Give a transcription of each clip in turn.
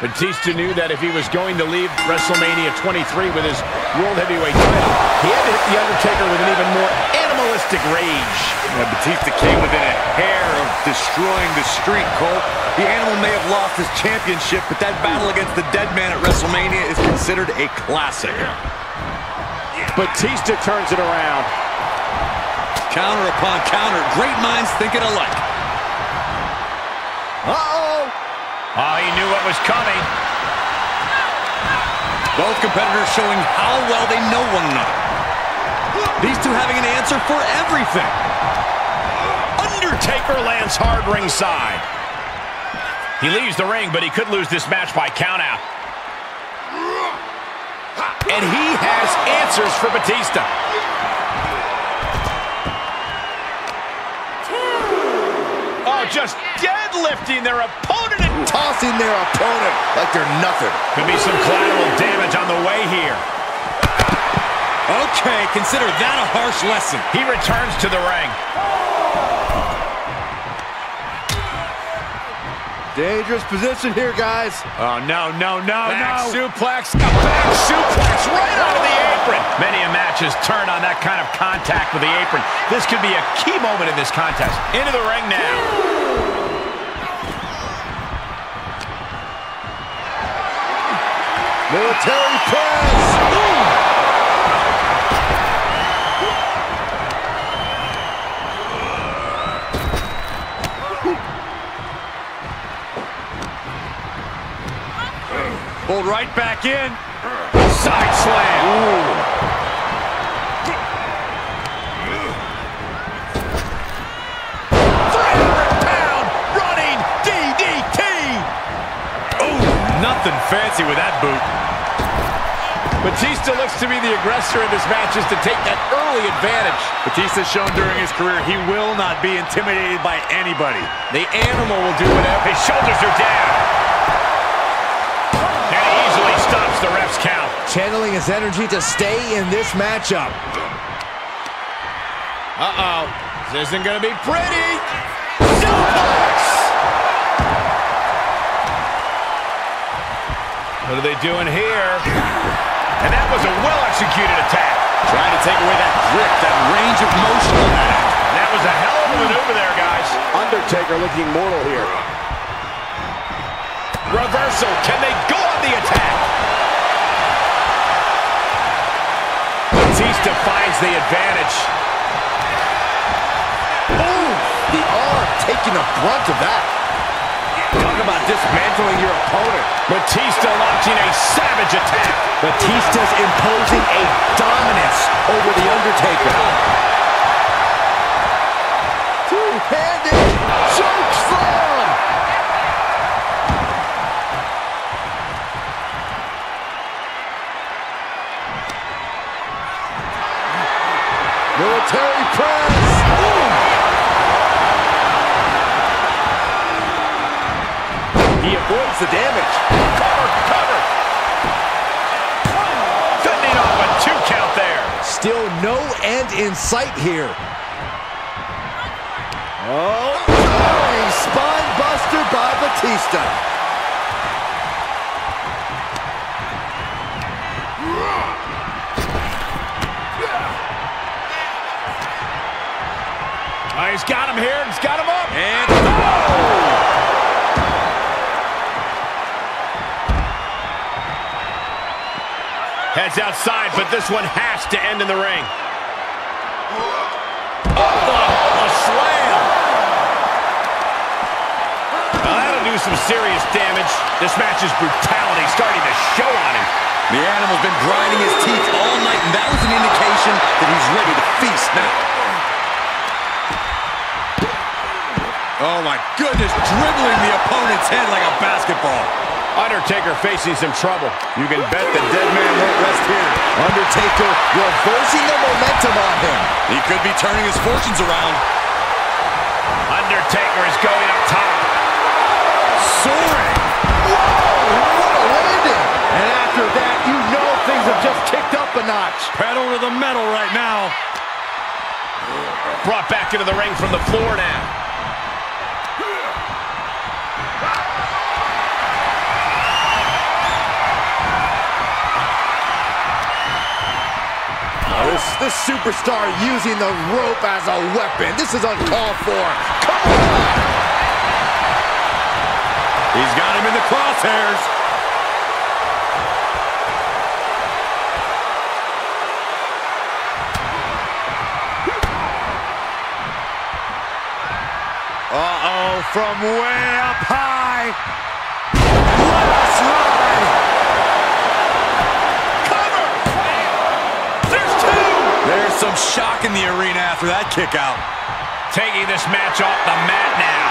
Batista knew that if he was going to leave WrestleMania 23 with his World Heavyweight title, he had to hit The Undertaker with an even more animalistic rage. Yeah, Batista came within a hair of destroying the streak, Cole. The animal may have lost his championship, but that battle against the dead man at WrestleMania is considered a classic. Batista turns it around. Counter upon counter. Great minds thinking alike. Uh-oh. Oh, he knew what was coming. Both competitors showing how well they know one another. These two having an answer for everything. Undertaker lands hard ringside. He leaves the ring, but he could lose this match by countout. And he has answers for Batista. Deadlifting their opponent and tossing their opponent like they're nothing. Could be some collateral damage on the way here. Okay, consider that a harsh lesson. He returns to the ring. Dangerous position here, guys. Oh, no, no, no, back no. suplex. A back suplex right onto the apron. Many a match has turned on that kind of contact with the apron. This could be a key moment in this contest. Into the ring now. Military press. Ooh. Pulled right back in. Side slam. Ooh. Fancy with that boot. Batista looks to be the aggressor in this match just to take that early advantage. Batista's shown during his career he will not be intimidated by anybody. The animal will do whatever. His shoulders are down And easily stops the ref's count. Channeling his energy to stay in this matchup. Uh-oh. This isn't going to be pretty. Suplex! What are they doing here? And that was a well-executed attack. Trying to take away that grip, that range of motion on that. That was a hell of a maneuver there, guys. Undertaker looking mortal here. Reversal. Can they go on the attack? Batista finds the advantage. Ooh, the arm taking the brunt of that. Dismantling your opponent. Batista launching a savage attack. Batista's imposing a dominance over The Undertaker. Avoids the damage. Cover, cover. Fending off a two count there. Still no end in sight here. Oh, spine buster by Batista. Ah, he's got him here. He's got him up. And oh! Heads outside, but this one has to end in the ring. Oh, a slam. Now that'll do some serious damage. This match's brutality starting to show on him. The animal's been grinding his teeth all night, and that was an indication that he's ready to feast now. Oh, my goodness, dribbling the opponent's head like a basketball. Undertaker facing some trouble. You can bet the dead man won't rest here. Undertaker reversing the momentum on him. He could be turning his fortunes around. Undertaker is going up top. Soaring. Whoa, what a landing. And after that, you know things have just kicked up a notch. Pedal to the metal right now. Brought back into the ring from the floor now. The superstar using the rope as a weapon. This is uncalled for. Come on! He's got him in the crosshairs. Uh-oh, from way up high. What a some shock in the arena after that kick out. Taking this match off the mat now.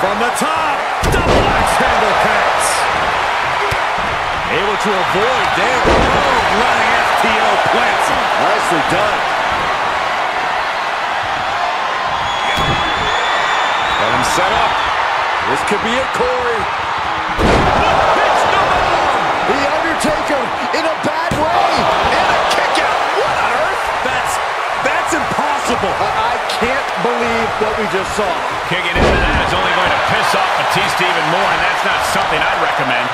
From the top, double axe handle connects. Able to avoid there. Oh, running FTO plants him. Nicely done. Let him set up. This could be it, Corey. I, I can't believe what we just saw. Kicking into that is only going to piss off Batista even more, and that's not something I'd recommend.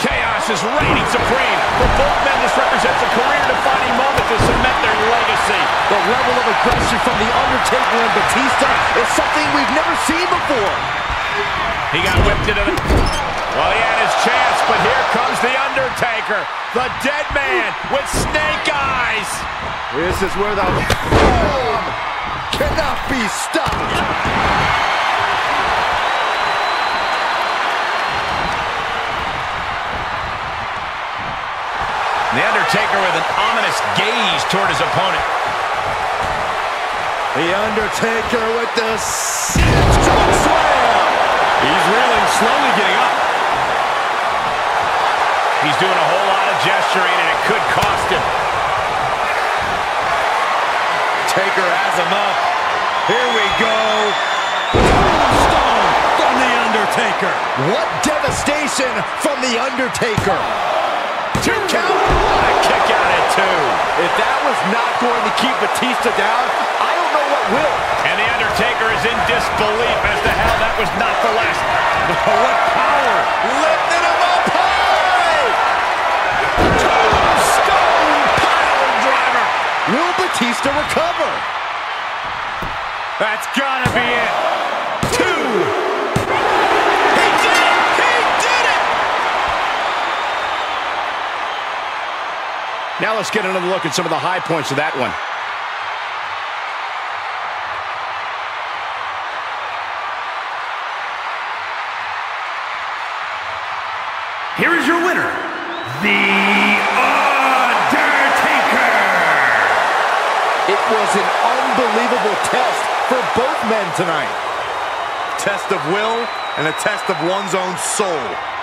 Chaos is reigning supreme. For both men, this represents a career-defining moment to cement their legacy. The level of aggression from The Undertaker and Batista is something we've never seen before. He got whipped into the... Well, he had his chance, but here comes The Undertaker, the dead man with snake eyes. This is where the boom cannot be stopped. The Undertaker with an ominous gaze toward his opponent. The Undertaker with the choke slam. He's reeling, slowly getting up. He's doing a whole lot of gesturing, and it could cost him. Taker has him up. Here we go. Tombstone from The Undertaker. What devastation from The Undertaker. Two count. What a kick out at two. If that was not going to keep Batista down, I don't know what will. And The Undertaker is in disbelief as to how that was not the last. What power. Lifting Batista recover? That's gotta be it. Two. He did it. He did it. Now let's get another look at some of the high points of that one. Here is your winner, The It was an unbelievable test for both men tonight. Test of will and a test of one's own soul.